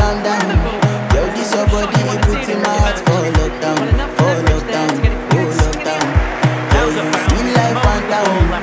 calm down.